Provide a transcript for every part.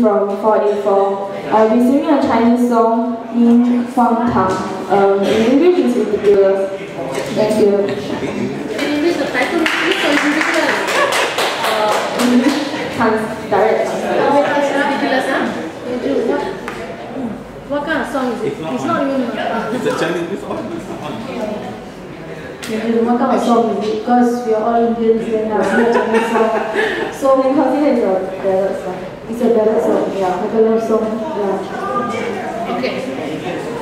from 484. I'll be singing a Chinese song in Huang Tang. Um, in English it's ridiculous. Thank you. In English, the title is English or is ridiculous? Uh, English trans direct translation. Oh, it's ridiculous, huh? What, what kind of song is it? It's not even. Uh, Is Chinese? It's all. It's all. What kind of song is it? Because we are all Indians then I sing a Chinese song. So we consider it's a ballad song. It's a ballad song, yeah, a love song. Yeah. okay.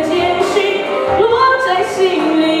的简讯落在心里。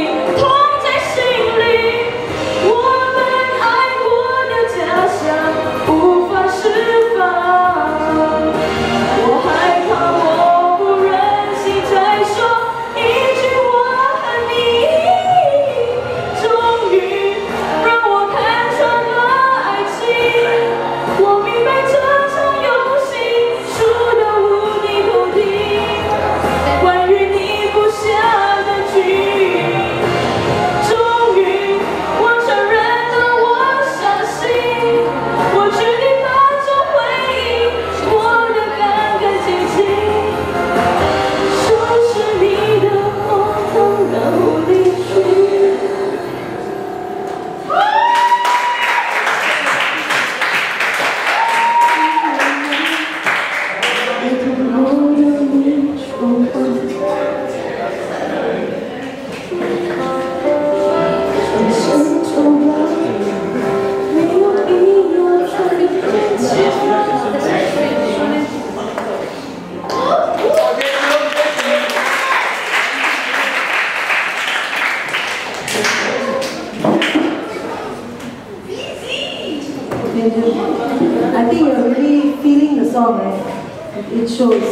Eh? It shows.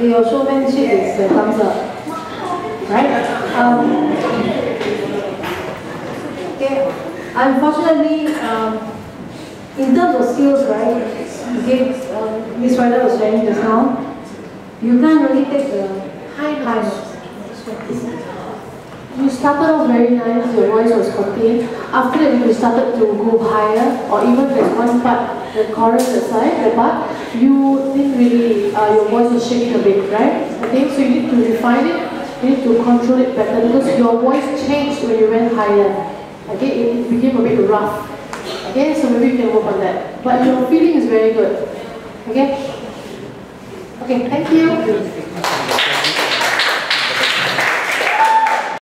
Your showmanship is the thumbs up. Right? Um, okay. Unfortunately, um, in terms of skills, right, again, um, Miss Ryder was sharing just now, you can't really take the High high notes. You started off very nice, your voice was contained. After that, you started to go higher, or even there's one part, the chorus aside, the part, you didn't really, uh, your voice was shaking a bit, right? Okay, so you need to refine it, you need to control it better because your voice changed when you went higher. Okay, it, it became a bit rough. Okay, so maybe you can work on that. But your feeling is very good. Okay? Okay, thank you.